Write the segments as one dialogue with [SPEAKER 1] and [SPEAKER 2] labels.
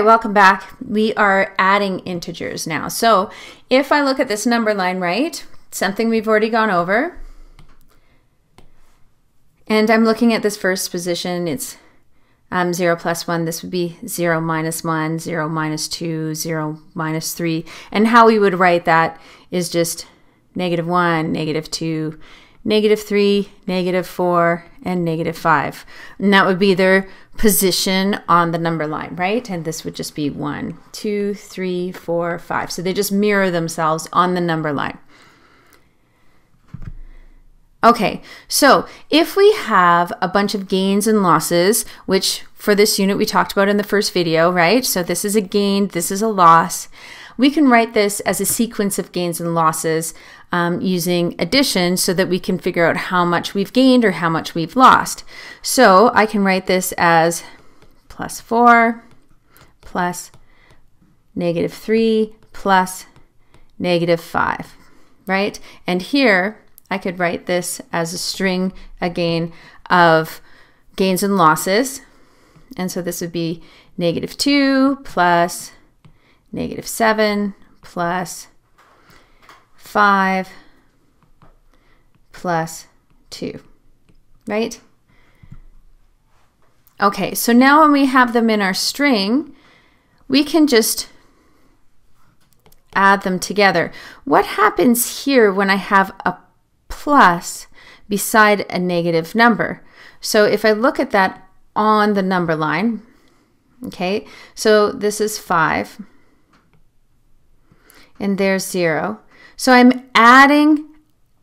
[SPEAKER 1] right, welcome back. We are adding integers now. So if I look at this number line right, something we've already gone over, and I'm looking at this first position, it's um, 0 plus 1, this would be 0 minus 1, 0 minus 2, 0 minus 3. And how we would write that is just negative 1, negative 2, negative 3, negative 4, and negative 5. And that would be their position on the number line, right? And this would just be 1, 2, 3, 4, 5. So they just mirror themselves on the number line. Okay, so if we have a bunch of gains and losses, which for this unit we talked about in the first video, right? So this is a gain, this is a loss. We can write this as a sequence of gains and losses um, using addition so that we can figure out how much we've gained or how much we've lost. So I can write this as plus 4 plus negative 3 plus negative 5, right? And here I could write this as a string again of gains and losses. And so this would be negative 2 plus negative 7 plus 5 plus 2, right? Okay, so now when we have them in our string, we can just add them together. What happens here when I have a plus beside a negative number? So if I look at that on the number line, okay, so this is 5, and there's 0. So I'm adding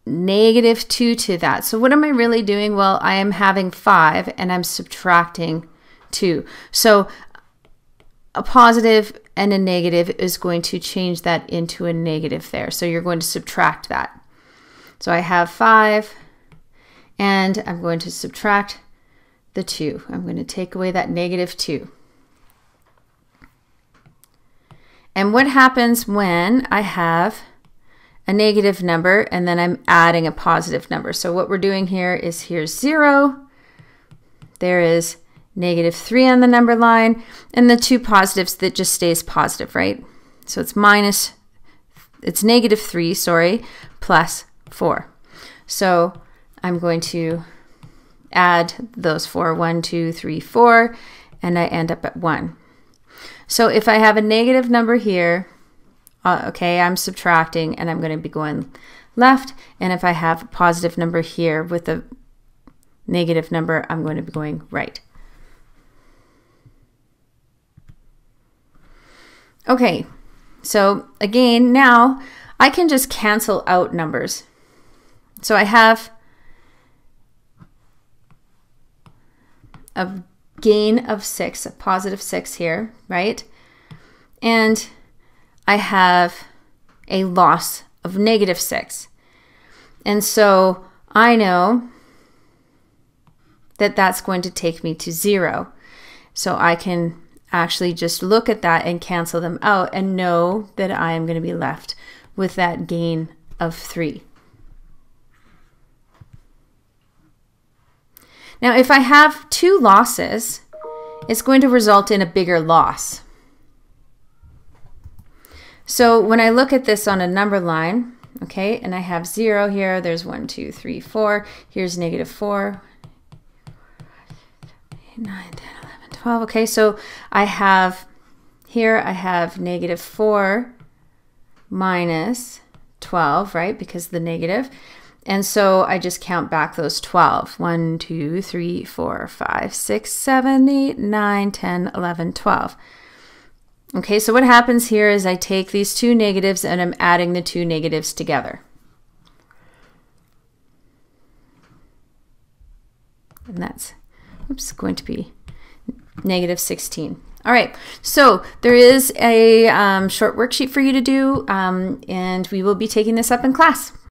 [SPEAKER 1] negative 2 to that. So what am I really doing? Well, I am having 5 and I'm subtracting 2. So a positive and a negative is going to change that into a negative there. So you're going to subtract that. So I have 5 and I'm going to subtract the 2. I'm going to take away that negative 2. And what happens when I have a negative number and then I'm adding a positive number. So what we're doing here is here's zero, there is negative three on the number line, and the two positives that just stays positive, right? So it's minus, it's negative three, sorry, plus four. So I'm going to add those four, one, two, three, four, and I end up at one. So if I have a negative number here, uh, okay, I'm subtracting and I'm going to be going left. And if I have a positive number here with a negative number, I'm going to be going right. Okay, so again, now I can just cancel out numbers. So I have a gain of 6, a positive 6 here, right? And I have a loss of negative 6. And so I know that that's going to take me to 0. So I can actually just look at that and cancel them out and know that I am going to be left with that gain of 3. Now, if I have two losses, it's going to result in a bigger loss. So when I look at this on a number line, okay, and I have 0 here, there's 1, 2, 3, 4, here's negative 4, 9, 10, 11, 12. Okay, so I have, here I have negative 4 minus 12, right, because the negative. And so I just count back those 12. 1, 2, 3, 4, 5, 6, 7, 8, 9, 10, 11, 12. Okay, so what happens here is I take these two negatives and I'm adding the two negatives together. And that's oops, going to be negative 16. All right, so there is a um, short worksheet for you to do, um, and we will be taking this up in class.